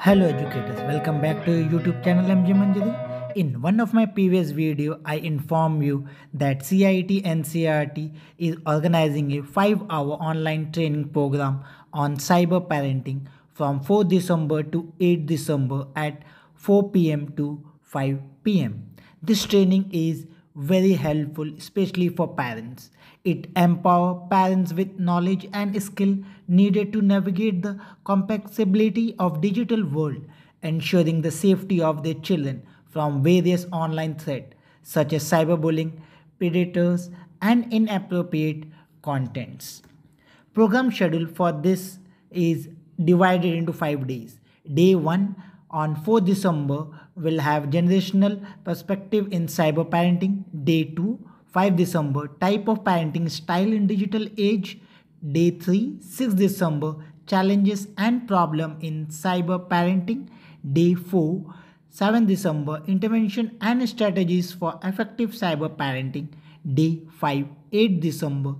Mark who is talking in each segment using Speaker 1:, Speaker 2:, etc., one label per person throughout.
Speaker 1: Hello educators, welcome back to YouTube channel MJ Manjari. In one of my previous video, I informed you that CIET NCERT is organizing a 5-hour online training program on cyber parenting from 4 December to 8 December at 4 pm to 5 pm. This training is very helpful especially for parents. It empowers parents with knowledge and skill needed to navigate the complexity of digital world, ensuring the safety of their children from various online threats such as cyberbullying, predators, and inappropriate contents. Program schedule for this is divided into 5 days. Day 1 on 4 December we will have generational perspective in cyber parenting. Day 2 5 December type of parenting style in digital age. Day 3 6 December challenges and problem in cyber parenting. Day 4 7 December intervention and strategies for effective cyber parenting. Day 5 8 December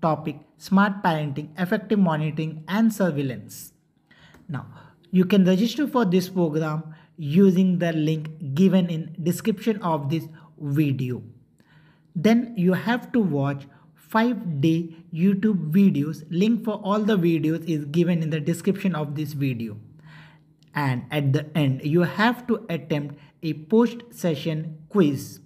Speaker 1: topic smart parenting effective monitoring and surveillance. Now you can register for this program using the link given in description of this video. Then you have to watch 5 day YouTube videos. Link for all the videos is given in the description of this video. And at the end, you have to attempt a post session quiz.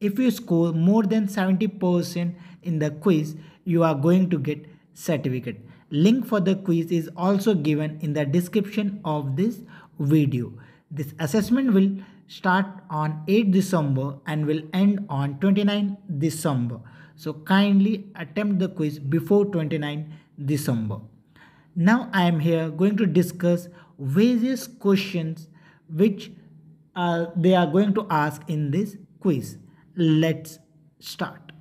Speaker 1: If you score more than 70% in the quiz, you are going to get certificate. Link for the quiz is also given in the description of this video. This assessment will start on 8 December and will end on 29 December. So kindly attempt the quiz before 29 December. Now I am here going to discuss various questions which uh, they are going to ask in this quiz. Let's start.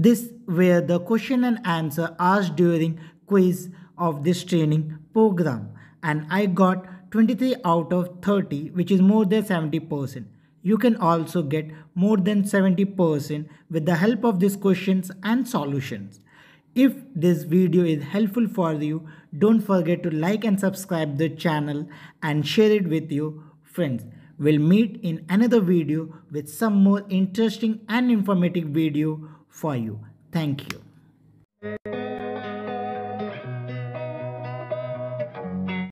Speaker 1: This were the question and answer asked during quiz of this training program and I got 23 out of 30 which is more than 70%. You can also get more than 70% with the help of these questions and solutions. If this video is helpful for you, don't forget to like and subscribe the channel and share it with your friends. We'll meet in another video with some more interesting and informative video for you. Thank you.